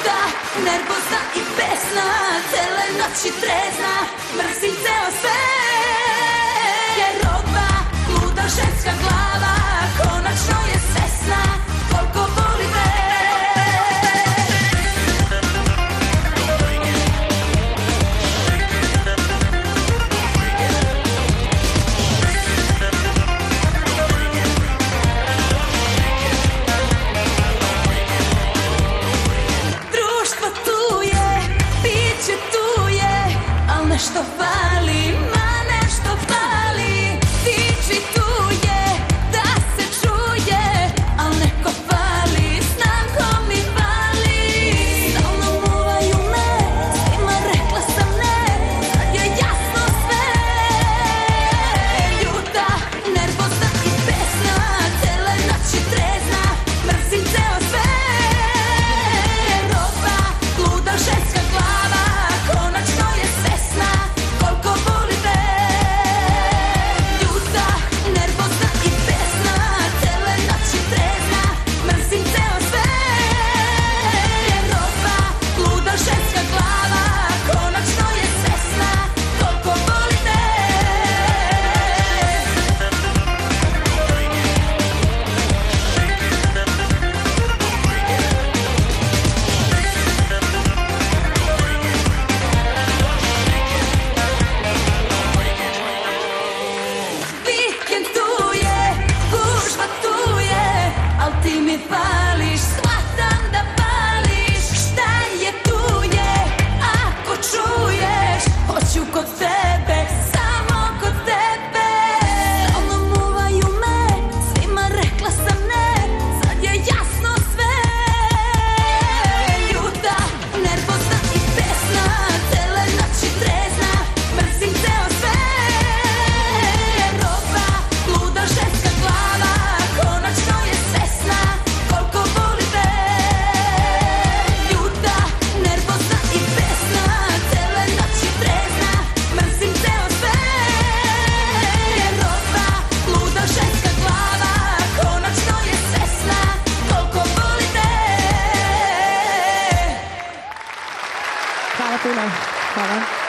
luda, nervozna i besna Cele noći trezna, mrzim ceo svet. στο φάλι 好